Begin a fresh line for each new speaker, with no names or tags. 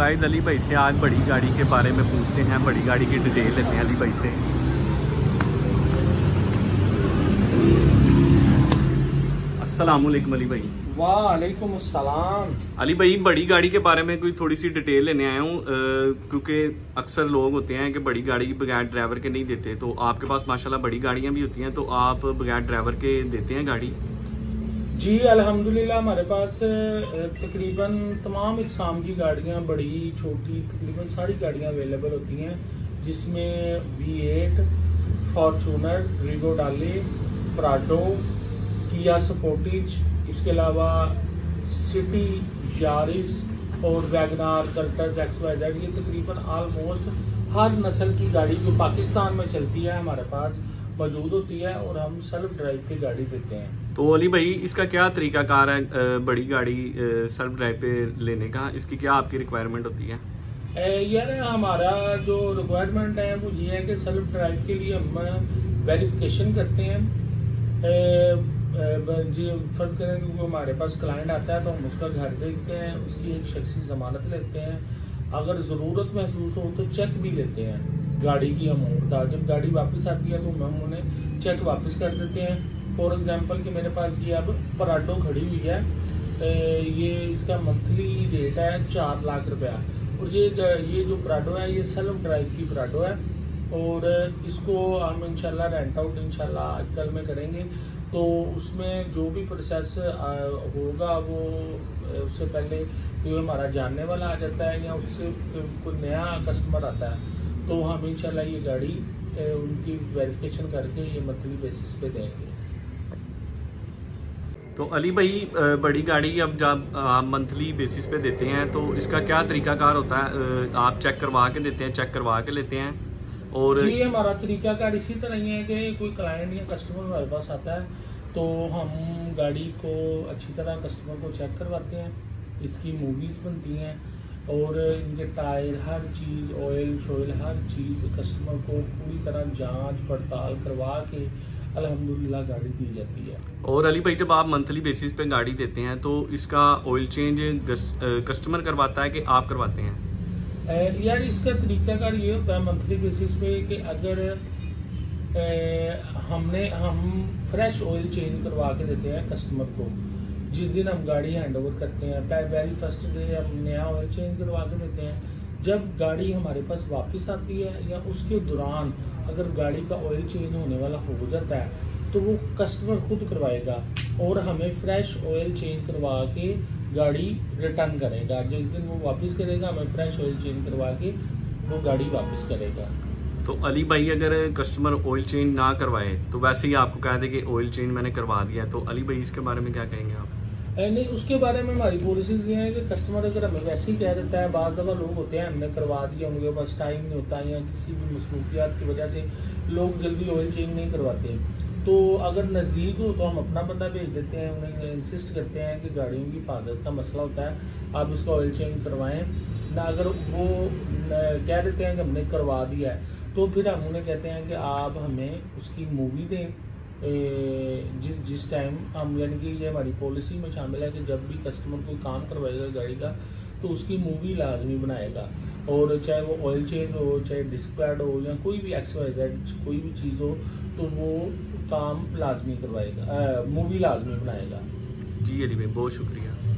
Guys Ali भाई से आज बड़ी गाड़ी के बारे में पूछते हैं बड़ी गाड़ी की डिटेल लेते हैं अली भाई से। अस्सलाम वालेकुम अली भाई।
वालेकुम अस्सलाम।
अली भाई बड़ी गाड़ी के बारे में कोई थोड़ी सी डिटेल लेने आया हूँ क्योंकि अक्सर लोग होते हैं कि बड़ी गाड़ी बगैर ड्राइवर के नहीं देते तो आपके पास माशाल्लाह बड़ी गाड़ियाँ भी होती हैं तो आप बगैर ड्राइवर के देते हैं गाड़ी?
जी, अल्हम्दुलिल्लाह, हमारे पास तकरीबन तमाम इकसाम की गाड़ियाँ, बड़ी, छोटी, तकरीबन सारी गाड़ियाँ अवेलेबल होती हैं, जिसमें वी एट फॉर्चूनर रीगो डाले प्राडो किया स्पोर्टिज इसके अलावा सिटी यारिस और वैगनार कर्टस एक्स वाई ये तकरीबन आलमोस्ट हर नस्ल की गाड़ी जो पाकिस्तान में चलती है हमारे पास मौजूद होती है और हम सेल्फ ड्राइव की गाड़ी देते हैं।
तो अली भाई इसका क्या तरीका कार है बड़ी गाड़ी सेल्फ ड्राइव पे लेने का? इसकी क्या आपकी रिक्वायरमेंट होती है?
यार हमारा जो रिक्वायरमेंट है वो ये है कि सेल्फ ड्राइव के लिए हम वेरिफिकेशन करते हैं। जी फ़र्ज़ करें कि वो हमारे पास क्लाइंट आता है तो हम उसका घर देखते हैं उसकी एक शख्सी ज़मानत लेते हैं। अगर ज़रूरत महसूस हो तो चेक भी लेते हैं। गाड़ी की अमाउंट था जब गाड़ी वापस आती है तो हम उन्हें चेक वापस कर देते हैं। फॉर एग्जांपल कि मेरे पास ये अब पराडो खड़ी हुई है ये इसका मंथली रेट है चार लाख रुपया। और ये ये जो पराडो है, ये सेल्फ ड्राइव की पराडो है। और इसको हम इंशाल्लाह रेंट आउट इंशाल्लाह आजकल में करेंगे। तो उसमें जो भी प्रोसेस होगा वो उससे पहले कोई हमारा जानने वाला आ जाता है या उससे कोई नया कस्टमर आता है। तो हम इंशाल्लाह ये गाड़ी उनकी वेरिफिकेशन करके ये मंथली बेसिस पे देंगे।
तो अली भाई बड़ी गाड़ी अब जब आप मंथली बेसिस पे देते हैं तो इसका क्या तरीकाकार होता है? आप चेक करवा के देते हैं चेक करवा के लेते हैं? और
जी हमारा तरीकाकार इसी तरह ही है कि कोई क्लाइंट या कस्टमर हमारे पास आता है तो हम गाड़ी को अच्छी तरह कस्टमर को चेक करवाते हैं। इसकी मूवीज़ बनती हैं और इनके टायर हर चीज़ ऑयल शोयल हर चीज़ कस्टमर को पूरी तरह जाँच पड़ताल करवा के अल्हम्दुलिल्लाह गाड़ी दी जाती है।
और अली भाई जब आप मंथली बेसिस पे गाड़ी देते हैं तो इसका ऑयल चेंज कस्टमर करवाता है कि आप करवाते हैं?
यार इसका तरीकाकार ये होता है मंथली बेसिस पे कि अगर ए, हमने हम फ्रेश ऑयल चेंज करवा के देते हैं कस्टमर को जिस दिन हम गाड़ी हैंड ओवर करते हैं वेरी फ़र्स्ट डे हम नया ऑयल चेंज करवा के देते हैं, जब गाड़ी हमारे पास वापस आती है या उसके दौरान अगर गाड़ी का ऑयल चेंज होने वाला हो जाता है तो वो कस्टमर खुद करवाएगा और हमें फ्रेश ऑयल चेंज करवा के गाड़ी रिटर्न करेगा। जिस दिन वो वापस करेगा, हमें फ्रेश ऑयल चेंज करवा के वो गाड़ी वापस करेगा।
तो अली भाई अगर कस्टमर ऑयल चेंज ना करवाए तो वैसे ही आपको कह दे कि ऑयल चेंज मैंने करवा दिया तो अली भाई इसके बारे में क्या कहेंगे आप?
नहीं, उसके बारे में हमारी पॉलिसीज़ ये है कि कस्टमर अगर हमें वैसे ही कह देता है, बाद दफ़ा लोग होते हैं, हमने करवा दिया, उनके पास टाइम नहीं होता या किसी भी मसरूफियात की वजह से लोग जल्दी ऑयल चेंज नहीं करवाते। तो अगर नज़दीक हो तो हम अपना बंदा भेज देते हैं, उन्हें इंसिस्ट करते हैं कि गाड़ियों की हिफाजत का मसला होता है, आप इसका ऑयल चेंज करवाएँ। ना अगर वो कह देते हैं कि हमने करवा दिया है तो फिर हम उन्हें कहते हैं कि आप हमें उसकी मूवी दें। जिस जिस टाइम हम यानी कि ये हमारी पॉलिसी में शामिल है कि जब भी कस्टमर कोई काम करवाएगा गाड़ी का तो उसकी मूवी लाजमी बनाएगा। और चाहे वो ऑयल चेंज हो, चाहे डिस्क पैड हो, या कोई भी एक्स वाई जेड कोई भी चीज़ हो तो वो काम लाजमी करवाएगा मूवी लाजमी बनाएगा।
जी, अली भाई, बहुत शुक्रिया।